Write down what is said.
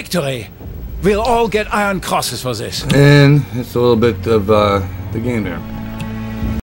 victory. We'll all get Iron Crosses for this. And it's a little bit of uh, the game there.